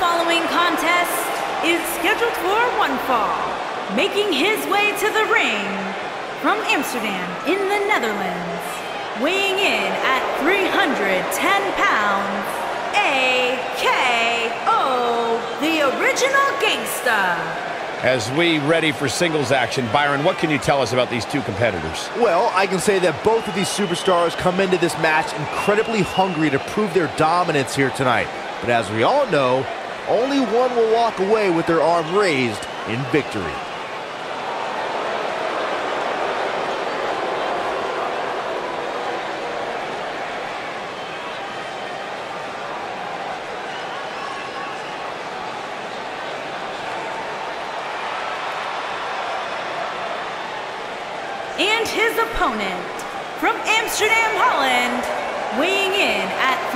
following contest is scheduled for one fall. Making his way to the ring from Amsterdam in the Netherlands, weighing in at 310 pounds, AKO, the original gangsta. As we ready for singles action, Byron, what can you tell us about these two competitors? Well, I can say that both of these superstars come into this match incredibly hungry to prove their dominance here tonight. But as we all know, only one will walk away with their arm raised in victory. And his opponent from Amsterdam, Holland, weighing in at